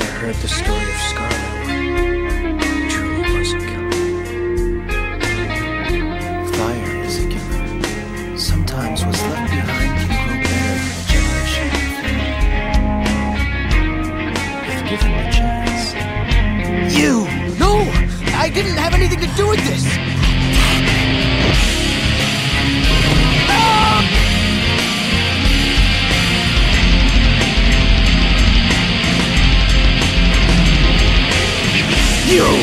never heard the story of Scarlet, truly was. Fire is a. Sometimes what's left behind can grow better generation. If given the chance. You! No! I didn't have anything to do with this! you!